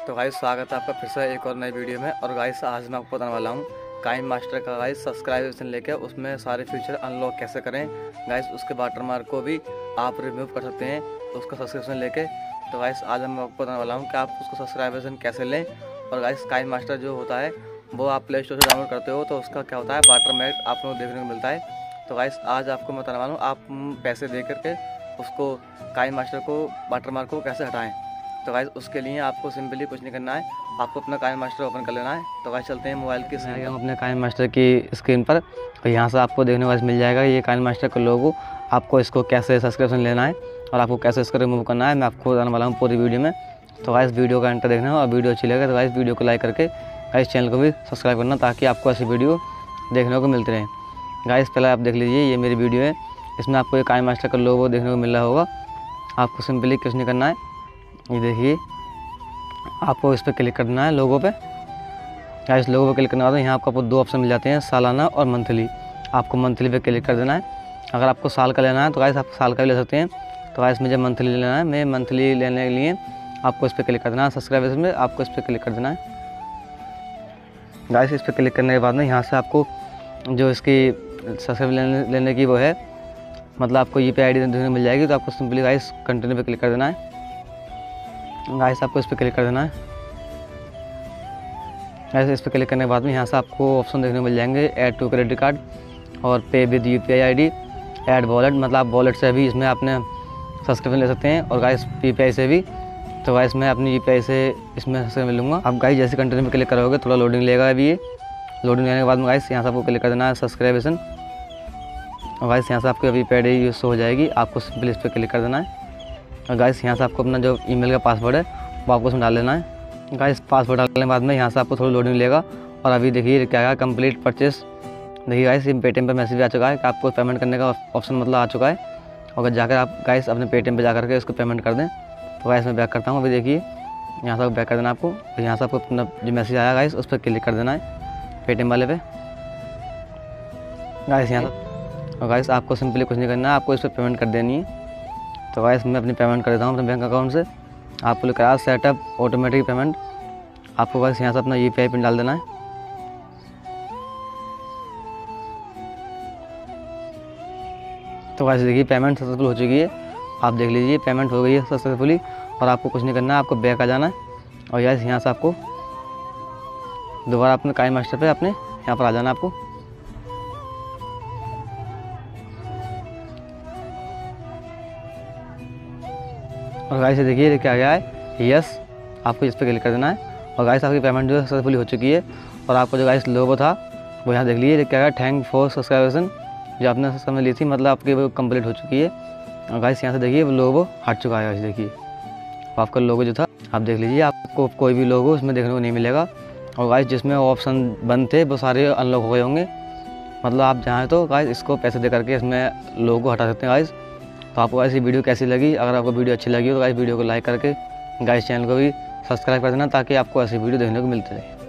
तो गाइस, स्वागत है आपका फिर से एक और नई वीडियो में। और गाइस, आज मैं आपको बताने वाला हूँ काइम मास्टर का गाइस सब्सक्राइबेशन लेके उसमें सारे फीचर अनलॉक कैसे करें। गाइस, उसके वाटर मार्क को भी आप रिमूव कर सकते हैं उसका सब्सक्रिप्शन लेके। तो गाइस, आज मैं आपको बताने वाला हूँ कि आप उसको सब्सक्राइबेशन कैसे लें। और गाइस काइम मास्टर जो होता है, वो आप प्ले स्टोर से डाउनलोड करते हो तो उसका क्या होता है वाटर मैट आप लोग देखने को मिलता है। तो गाइस, आज आपको मैं बताने वाला हूँ, आप पैसे दे करके उसको काइम मास्टर को वाटर मार्क को कैसे हटाएँ। तो गाइस उसके लिए आपको सिंपली कुछ नहीं करना है। आपको अपना काइन मास्टर ओपन कर लेना है। तो गाइस चलते हैं मोबाइल की स्क्रीन हम अपने काइन मास्टर की स्क्रीन पर। और यहाँ से आपको देखने को मिल जाएगा ये काइन मास्टर का लोगो आपको इसको कैसे सब्सक्रिप्शन लेना है और आपको कैसे इसको रिमूव करना है मैं आपको बताने वाला हूँ पूरी वीडियो में। तो गाइस वीडियो का एंटर देखना और वीडियो अच्छी लगे तो गाइस वीडियो को लाइक करके गाइस चैनल को भी सब्सक्राइब करना ताकि आपको ऐसी वीडियो देखने को मिलती रहे। गाइस पहले आप देख लीजिए ये मेरी वीडियो है। इसमें आपको ये काइन मास्टर का लोगो देखने को मिल रहा होगा। आपको सिंपली कुछ नहीं करना है। ये देखिए, आपको इस पर क्लिक करना है लोगों पे। या इस लोगों पे क्लिक करने के बाद यहाँ आपको दो ऑप्शन मिल जाते हैं, सालाना और मंथली आपको मंथली पे क्लिक कर देना है। अगर आपको साल का लेना है तो गाइस आप साल का भी ले सकते हैं। तो गाइस मुझे मंथली लेना है। मैं मंथली लेने के लिए आपको इस पर क्लिक कर देना है। सब्सक्राइबर्स में आपको इस पर क्लिक कर देना है। गाइस इस पर क्लिक करने के बाद में यहाँ से आपको जो इसकी सब्सक्राइब लेने लेने की वो है मतलब आपको यू पी आई डी मिल जाएगी तो आपको सिंपली गाइस कंटिन्यू पे क्लिक कर देना है। गाइस, आपको इस पर क्लिक कर देना है। ऐसे इस पर क्लिक करने के बाद में यहाँ से आपको ऑप्शन देखने को मिल जाएँगे ऐड टू क्रेडिट कार्ड और pay with U P I I D add wallet मतलब आप वॉलेट से भी इसमें आपने सब्सक्रिप्शन ले सकते हैं और गाइस पी पी आई से भी। तो गाइस, मैं अपनी यू पी आई से इसमें सब्सक्रिप्शन लूँगा। आप गाइस, जैसे कंटिन्यू में क्लिक करोगे, थोड़ा लोडिंग लेगा अभी ये। लोडिंग लेने के बाद में गाइस, यहाँ से आपको क्लिक कर देना है सब्सक्राइबेशन और गाइस, यहाँ से आपकी अभी पेड यूज़ हो जाएगी। आपको सिंपली इस पर क्लिक कर देना है। और गाइस यहाँ से आपको अपना जो ईमेल का पासवर्ड है, वो आपको उसमें डाल लेना है। गाइस पासवर्ड डालने के बाद में यहाँ से आपको थोड़ी लोडिंग लेगा और अभी देखिए क्या है कंप्लीट परचेस देखिए गाइस ये पेटीएम पर मैसेज आ चुका है कि आपको पेमेंट करने का ऑप्शन मतलब आ चुका है। और अगर जाकर आप गाइस अपने पेटीएम पर जाकर के इसको पेमेंट कर दें तो गाइस मैं बैक करता हूँ। अभी देखिए, यहाँ से बैक कर देना आपको। यहाँ से आपको अपना जो मैसेज आया गाइस उस पर क्लिक कर देना है पेटीएम वाले पे। गाइस यहाँ और गाइस आपको सिंपली कुछ नहीं करना है, आपको इस पर पेमेंट कर देनी है। तो गाइस मैं अपनी पेमेंट कर देता हूँ अपने बैंक अकाउंट से। आपको लिखा है सेटअप ऑटोमेटिक पेमेंट आपको बस यहाँ से अपना यू पी आई पिन डाल देना है। तो वैसे देखिए पेमेंट सक्सेसफुल हो चुकी है। आप देख लीजिए पेमेंट हो गई है सक्सेसफुली और आपको कुछ नहीं करना है, आपको बैक आ जाना है। और यस यहाँ से आपको दोबारा अपने काई मास्टर पे अपने, यहाँ पर आ जाना आपको। और गाइस से देखिए क्या गया है? यस आपको इस पर क्लिक कर देना है। और गाइस आपकी पेमेंट जो है सक्सेसफुली हो चुकी है। और आपको जो गाइस लोगो था, वो यहाँ देख लीजिए क्या गया? थैंक फॉर सब्सक्राइबेशन जो आपने समय ली थी मतलब आपकी वो कंप्लीट हो चुकी है। और गाइस यहाँ से देखिए, वो लोगो हट चुका है गाइस देखिए। आपका लोगो जो था, आप देख लीजिए, आपको कोई भी लोगो उसमें देखने को नहीं मिलेगा। और गाइस जिसमें ऑप्शन बंद थे, वो सारे अनलॉक हो गए होंगे। मतलब आप चाहें तो गाइस इसको पैसे दे करके इसमें लोगो हटा सकते हैं गाइस तो आपको ऐसी वीडियो कैसी लगी? अगर आपको वीडियो अच्छी लगी हो तो गाइस वीडियो को लाइक करके गाइस चैनल को भी सब्सक्राइब कर देना ताकि आपको ऐसी वीडियो देखने को मिलती रहे।